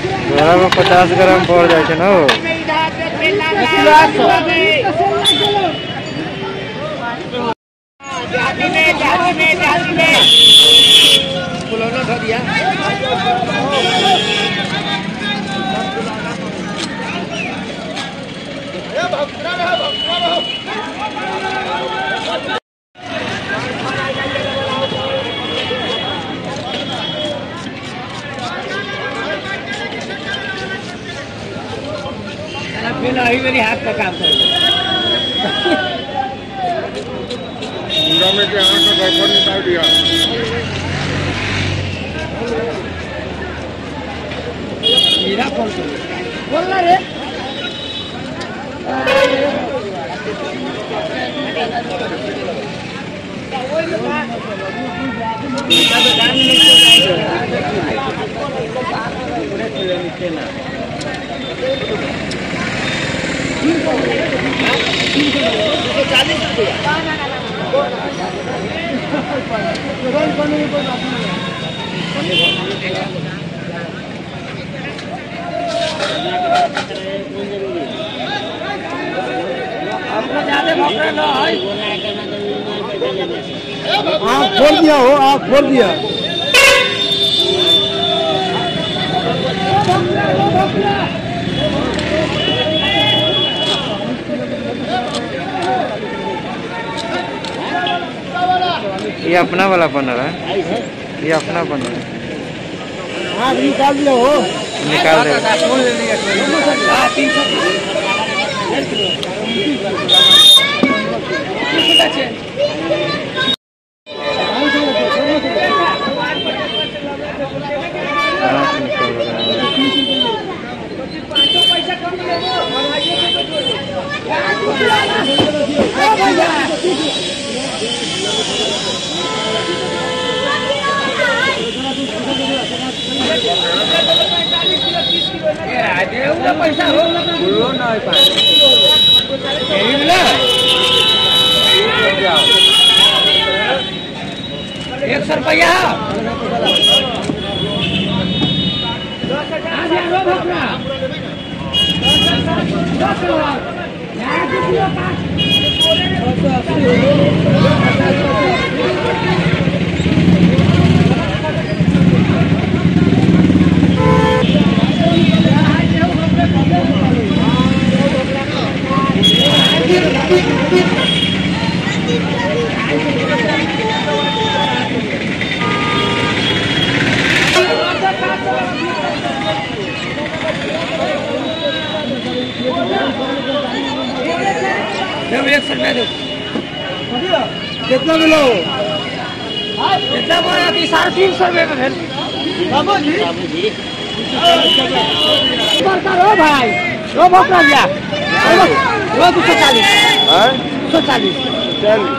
घोड़ा पचास ग्राम पड़ जाए ना जाति में जाति में जाति में अभी मेरी हाथ का काम कर पूरा में के आँख का गड़बड़ निकाल दिया मेरा फ़ोन कर बोल रे आप खोल दिया हो आप खोल दिया Thank. ये अपना वाला बनर है। ये अपना बनर है। हाँ निकाल दिया हो निकाल दे। हाँ तीन सौ आँख निकल रहा है पैसा हो यही मिला एक सौ रुपया आलो भोकरा दस लाख कितना मिला वो? कितना बोला थी? साढ़े तीन सौ रुपये में बाबू जी हो भाई। वो भोपड़ा गया। वो दो सौ चालीस। दो सौ चालीस। चालीस।